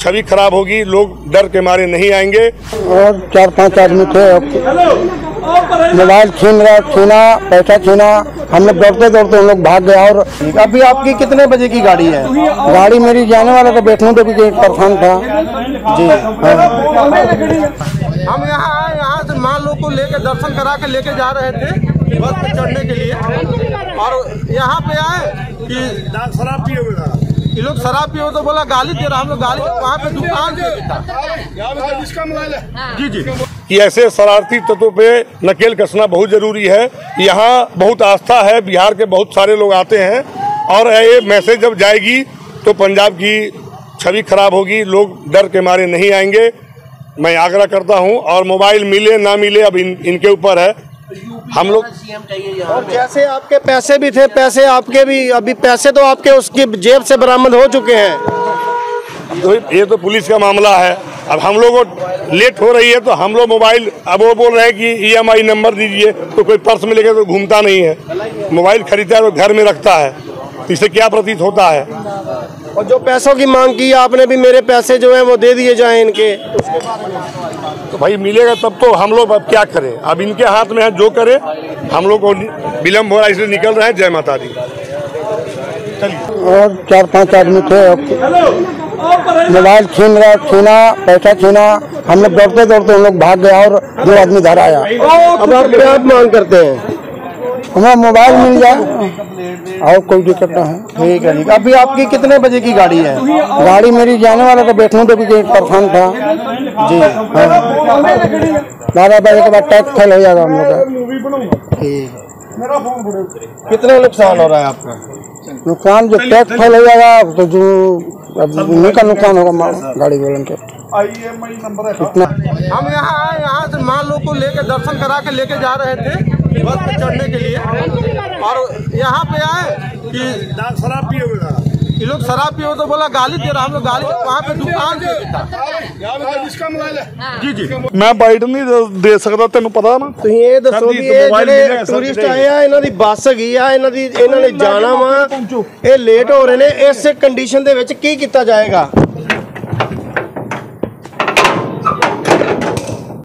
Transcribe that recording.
छवि खराब होगी लोग डर के मारे नहीं आएँगे। और चार पाँच आदमी थे। मोबाइल छीन रहा छीना पैसा छीना। हम लोग दौड़ते दौड़ते हम लोग भाग गए और अभी आपकी कितने बजे की गाड़ी है? गाड़ी मेरी जाने वाला था बैठने तो भी परेशान था। जी हम यहाँ आए यहाँ से माँ लोग को लेके दर्शन करा के लेके जा रहे थे बस पे चढ़ने के लिए। और यहाँ पे आए कि शराब पिए हुए ये लोग शराब पियो तो बोला गाली दे रहा हम लोग गाली वहाँ पे दुकान जी जी। कि ऐसे शरारती तत्वों पे नकेल कसना बहुत ज़रूरी है। यहाँ बहुत आस्था है बिहार के बहुत सारे लोग आते हैं। और ये मैसेज जब जाएगी तो पंजाब की छवि खराब होगी लोग डर के मारे नहीं आएँगे। मैं आग्रह करता हूँ और मोबाइल मिले ना मिले अब इन, इनके ऊपर है। हम लोग और जैसे आपके पैसे भी थे पैसे आपके भी अभी पैसे तो आपके उसकी जेब से बरामद हो चुके हैं। तो ये तो पुलिस का मामला है। अब हम लोग लेट हो रही है तो हम लोग मोबाइल अब वो बोल रहे हैं कि ईएमआई नंबर दीजिए तो कोई पर्स में लेके तो घूमता नहीं है। मोबाइल खरीदता है तो घर में रखता है तो इससे क्या प्रतीत होता है? और जो पैसों की मांग की आपने भी मेरे पैसे जो हैं वो दे दिए जाएँ इनके। तो भाई मिलेगा तब तो हम लोग अब क्या करें? अब इनके हाथ में है जो करे हम लोग को विलम्ब हो रहा है इसलिए निकल रहे हैं। जय माता दी। और चार पाँच आदमी थे। मोबाइल छीन रहा छीना पैसा छीना हम लोग दौड़ते दौड़ते हम लोग भाग गया और दो आदमी घर आया। अब आप क्या मांग करते हैं? हमें मोबाइल मिल जाए। और कोई दिक्कत ना है। ठीक है ठीक। अभी आपकी कितने बजे की गाड़ी है? गाड़ी मेरी जाने वाला था बैठने तो भी परेशान था। जी। हाँ। बारह बजे के बाद टैक्स फेल हो जाएगा हम लोग का। ठीक। कितना नुकसान हो रहा है आपका? नुकसान जो टैक्स फेल हो जाएगा तो जो अब उन्हीं का नुकसान होगा गाड़ी वालों के। इतना हम यहाँ आए यहाँ से माँ लोग को लेके दर्शन करा के लेके जा रहे थे। बस पे चढ़ने के लिए और यहाँ पे आए कि शराब पिए हुए ये लोग शराब पियो तो बोला गाली दे रहा हम लोग गाली वहाँ पे दुकान पे भी था जी जी ਮੈਂ ਬਾਈਟ ਨਹੀਂ ਦੇ- ਦੇ ਸਕਦਾ ਤੈਨੂੰ ਪਤਾ ਨਾ ਤੁਸੀਂ ਇਹ ਦੱਸੋ ਸਰ ਜੀ, ਵੀ ਇੱਕ ਇਹ ਮੋਬਾਈਲ ਜਿਹੜੇ ਮਿਲਿਆ ਸਰ ਟੂਰਿਸਟ ਜੀ। ਆਏ ਆ ਇਹਨਾਂ ਦੀ ਬੱਸ ਹੈਗੀ ਆ ਇਹਨਾਂ ਦੀ ਇਹਨਾਂ ਨੇ ਜਾਣਾ ਵਾ ਇਹ ਲੇਟ ਹੋ ਰਹੇ ਨੇ ਇਸ ਕੰਡੀਸ਼ਨ ਦੇ ਵਿੱਚ ਕੀ ਕੀਤਾ ਜਾਏਗਾ